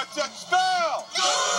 Watch that spell!